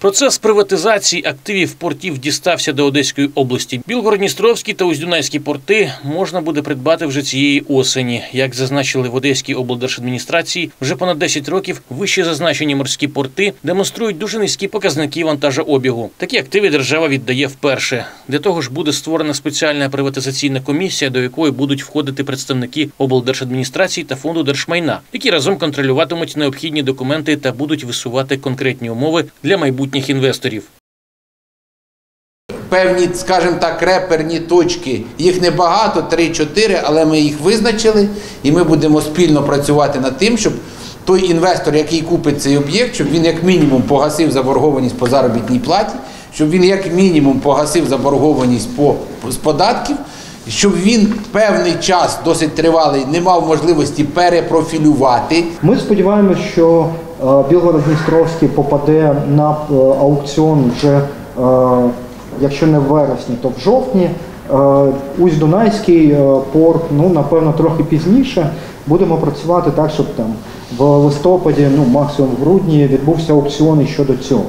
Процес приватизації активів портів дістався до Одеської області. Білгород-Дністровський та Уздюнайські порти можна буде придбати вже цієї осені. Як зазначили в Одеській облдержадміністрації, вже понад 10 років вище зазначені морські порти демонструють дуже низькі показники вантажообігу. Такі активи держава віддає вперше. Для того ж буде створена спеціальна приватизаційна комісія, до якої будуть входити представники облдержадміністрації та фонду держмайна, які разом контролюватимуть необхідні документи та будуть висувати конкретні умови для майбутніх інвесторів. певні, скажімо так, реперні точки. Їх небагато, 3-4, але ми їх визначили, і ми будемо спільно працювати над тим, щоб той інвестор, який купить цей об'єкт, щоб він як мінімум погасив заборгованість по заробітній платі, щоб він як мінімум погасив заборгованість по з податків. Щоб він певний час досить тривалий не мав можливості перепрофілювати Ми сподіваємося, що е, Білгород-Дністровський попаде на е, аукціон вже, е, якщо не в вересні, то в жовтні. Усть-Дунайський е, порт, ну напевно, трохи пізніше. Будемо працювати так, щоб там в листопаді, ну максимум в грудні, відбувся аукціон щодо цього.